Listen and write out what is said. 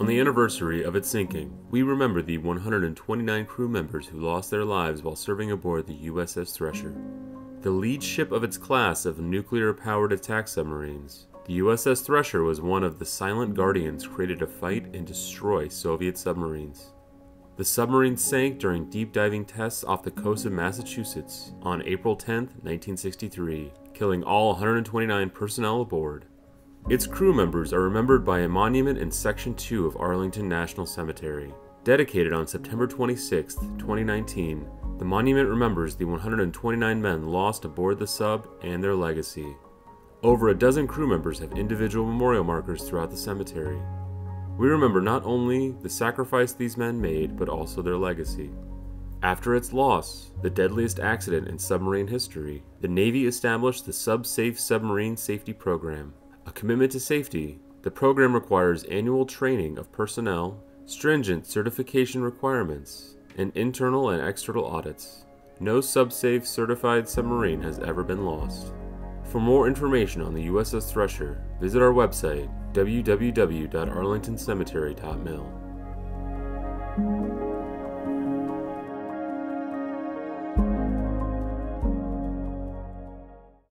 On the anniversary of its sinking, we remember the 129 crew members who lost their lives while serving aboard the USS Thresher. The lead ship of its class of nuclear powered attack submarines, the USS Thresher was one of the silent guardians created to fight and destroy Soviet submarines. The submarine sank during deep diving tests off the coast of Massachusetts on April 10, 1963, killing all 129 personnel aboard. Its crew members are remembered by a monument in Section 2 of Arlington National Cemetery. Dedicated on September 26, 2019, the monument remembers the 129 men lost aboard the sub and their legacy. Over a dozen crew members have individual memorial markers throughout the cemetery. We remember not only the sacrifice these men made, but also their legacy. After its loss, the deadliest accident in submarine history, the Navy established the SubSafe Submarine Safety Program. A commitment to safety, the program requires annual training of personnel, stringent certification requirements, and internal and external audits. No SubSafe certified submarine has ever been lost. For more information on the USS Thresher, visit our website www.arlingtoncemetery.mil.